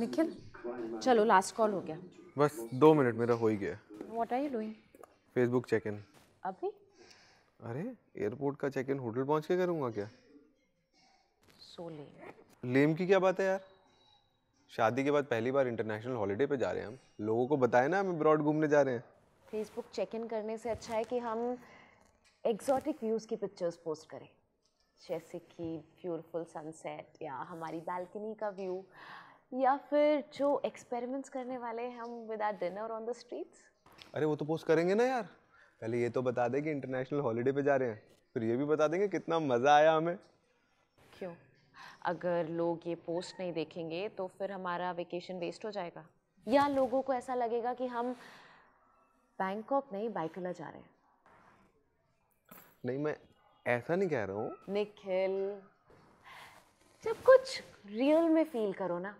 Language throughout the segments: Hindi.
निखिल चलो लास्ट कॉल हो गया। बस दो मिनट मेरा हो ही गया। What are you doing Facebook check in अभी? अरे एयरपोर्ट का चेक इन होटल पहुँच के करूँगा क्या? सो लेट लेम की क्या बात है यार? शादी के बाद पहली बार इंटरनेशनल हॉलीडे पे जा रहे हैं हम। लोगों को बताए ना हम अब्रॉड घूमने जा रहे हैं। फेसबुक चेक इन करने से अच्छा है कि हम एग्जॉटिक व्यूज़ की पिक्चर्स पोस्ट करें। जैसे कि ब्यूटीफुल सनसेट या हमारी बालकनी का व्यू या फिर जो एक्सपेरिमेंट्स करने वाले हैं हम with our dinner on the streets अरे वो तो पोस्ट करेंगे ना यार। पहले ये तो बता दें कि इंटरनेशनल हॉलीडे पे जा रहे हैं। फिर ये भी बता देंगे कितना मज़ा आया हमें। क्यों? अगर लोग ये पोस्ट नहीं देखेंगे तो फिर हमारा वेकेशन वेस्ट हो जाएगा। या लोगों को ऐसा लगेगा कि हम बैंकॉक नहीं बाइकला जा रहे हैं। नहीं मैं ऐसा नहीं कह रहा हूँ। निखिल जब कुछ रियल में फील करो ना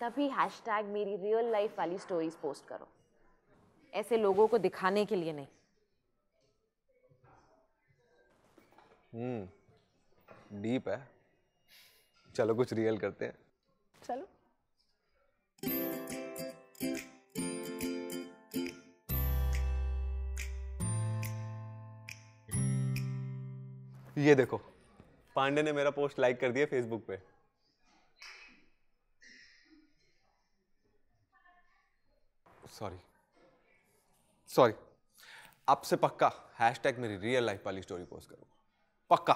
तभी हैशटैग मेरी रियल लाइफ वाली स्टोरीज पोस्ट करो। ऐसे लोगों को दिखाने के लिए नहीं। हम्म डीप है। चलो कुछ रियल करते हैं। चलो। ये देखो पांडे ने मेरा पोस्ट लाइक कर दिया फेसबुक पे। सॉरी सॉरी आपसे पक्का हैशटैग मेरी रियल लाइफ वाली स्टोरी पोस्ट करूँ पक्का।